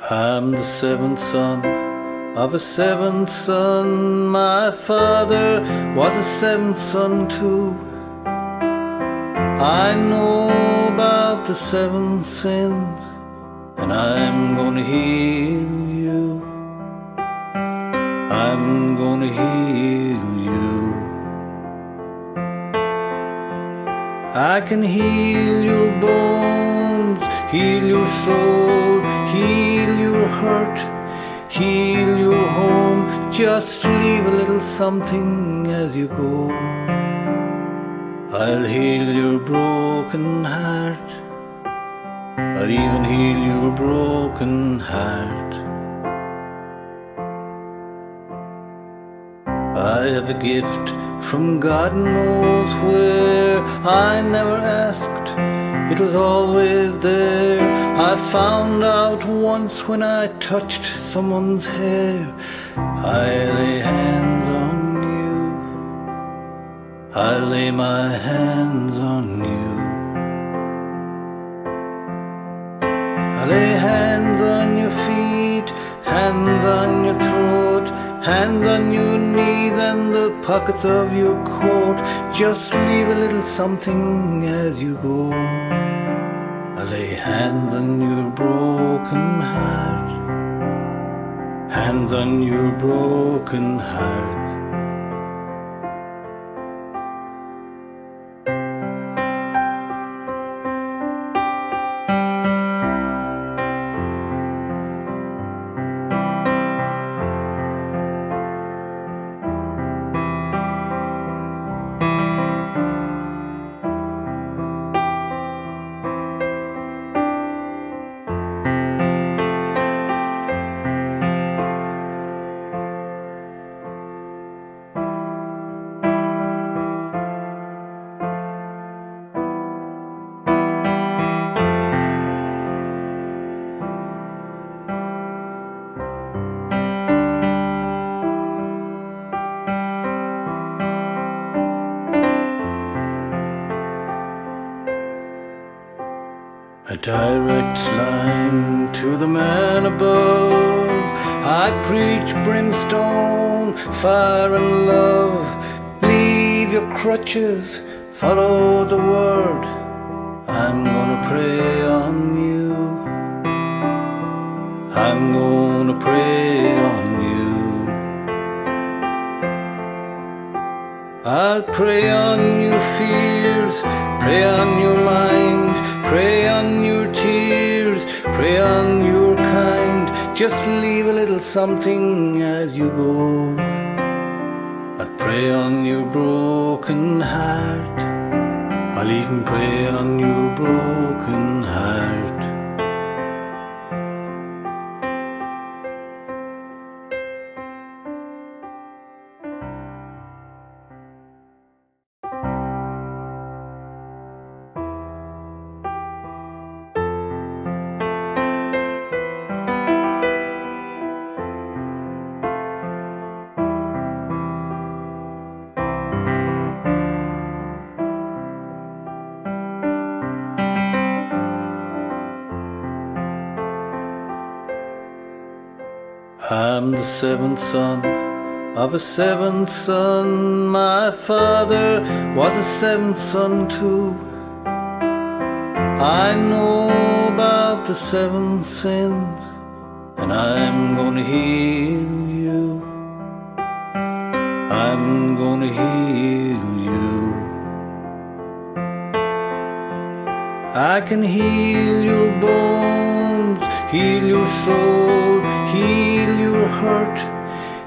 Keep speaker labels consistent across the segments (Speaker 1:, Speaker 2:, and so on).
Speaker 1: I'm the seventh son of a seventh son. My father was a seventh son too. I know about the seven sins, and I'm gonna heal you. I'm gonna heal you. I can heal your bones, heal your soul, heal hurt, heal your home. Just leave a little something as you go. I'll heal your broken heart. I'll even heal your broken heart. I have a gift from God knows where. I never asked, it was always there. I found out once when I touched someone's hair. I lay hands on you. I lay my hands on you. I lay hands on your feet, hands on your throat, hands on your knees and the pockets of your coat. Just leave a little something as you go. I lay hands on your broken heart, hands on your broken heart. Direct line to the man above. I preach brimstone, fire, and love. Leave your crutches, follow the word. I'm gonna pray on you. I'm gonna pray on you. I'll pray on your fears, pray on your mind, pray Just leave a little something as you go. I'll pray on your broken heart. I'll even pray on your broken heart. I'm the seventh son of a seventh son. My father was a seventh son too. I know about the seven sins, and I'm gonna heal you. I'm gonna heal you. I can heal your bones, heal your soul, hurt,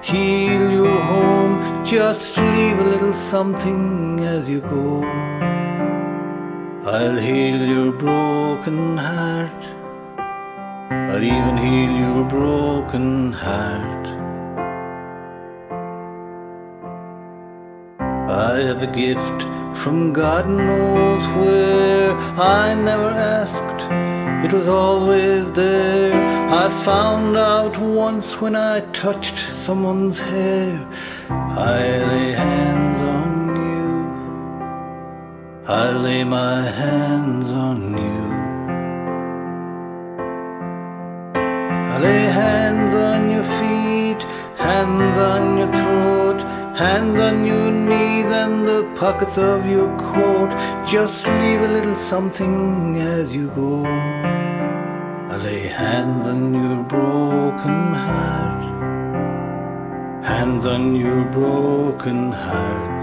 Speaker 1: heal your home. Just leave a little something as you go. I'll heal your broken heart. I'll even heal your broken heart. I have a gift from God knows where. I never asked, it was always there. I found out once when I touched someone's hair. I lay hands on you. I lay my hands on you. I lay hands on your feet, hands on your throat, hands on your knees and the pockets of your coat. Just leave a little something as you go. I lay hands on your broken heart, hands on your broken heart.